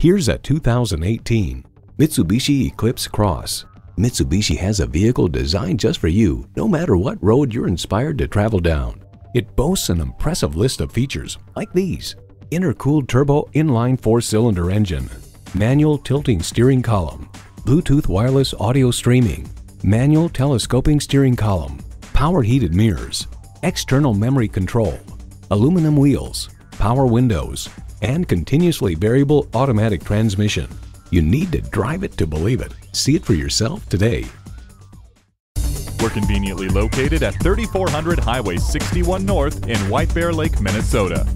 Here's a 2018 Mitsubishi Eclipse Cross. Mitsubishi has a vehicle designed just for you, no matter what road you're inspired to travel down. It boasts an impressive list of features like these. Intercooled turbo inline four-cylinder engine, manual tilting steering column, Bluetooth wireless audio streaming, manual telescoping steering column, power heated mirrors, external memory control, aluminum wheels, power windows, and continuously variable automatic transmission. You need to drive it to believe it. See it for yourself today. We're conveniently located at 3400 Highway 61 North in White Bear Lake, Minnesota.